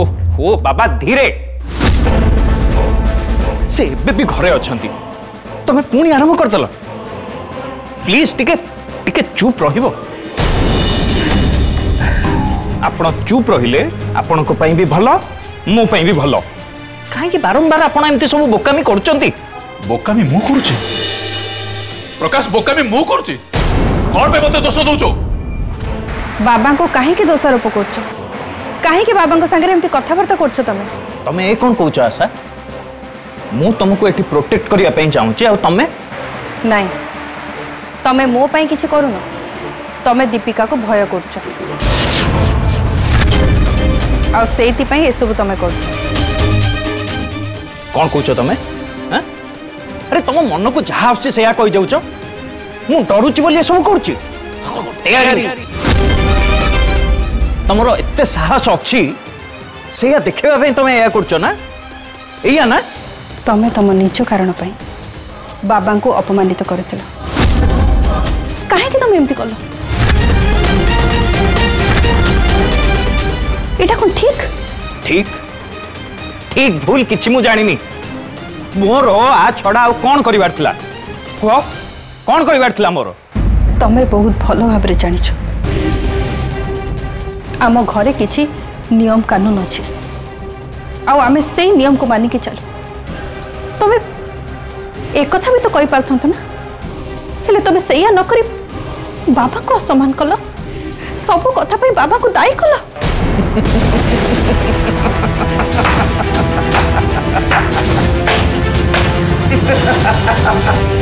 ओह बाबा धीरे से बेबी घरे अछंती तमे पूणी आरंभ करतल प्लीज टिके टिके चुप रहिबो आपण चुप रहिले आपण को पई भी भलो मु पई भी भलो काहे के बारंबार आपण एंती सब बोकामी करचंती बोकामी मु करूची प्रकाश बोकामी मु करूची कोन पे दोष दोचो बाबा को काहे के दोषारोप करचो कहीं के बाबा संगे एम कथबार्ता कर तुम ये कौन कौ आशा मुझको ये प्रोटेक्ट करने चाहिए तमें ना तुम्हें मोपाई कि करुन तुम्हें दीपिका को भय कर सबू तुम्हें कर कौन कौ तुम्हें अरे तुम मन को जहाँ आया कही जाऊ मु डरुच्ची सब कर ତମର ଏତେ ସାହସ ଅଛି ସେଇଆ ଦେଖେଇବା ପାଇଁ ତମେ ଏହା କରୁଛ ନା ଏଇଆ ନା ତମେ ତମ ନିଜ କାରଣ ପାଇଁ ବାବାଙ୍କୁ ଅପମାନିତ କରିଥିଲ କାହିଁକି ତମେ ଏମିତି କଲ ଏଇଟା କ'ଣ ଠିକ ଠିକ ଠିକ ଭୁଲ କିଛି ମୁଁ ଜାଣିନି ମୋର ଆ ଛଡ଼ା ଆଉ କ'ଣ କରିବାର ଥିଲା କୁହ କ'ଣ କରିବାର ଥିଲା ମୋର ତମେ ବହୁତ ଭଲ ଭାବରେ ଜାଣିଛ आम घरे किसी नियम कानून अच्छे आम से नियम को मानिक चल तुम्हें एक भी तो कही पारत ना हेले तुम से नक बाबा को असमान कल सब कथा बाबा को दायी कल Ha ha ha ha ha!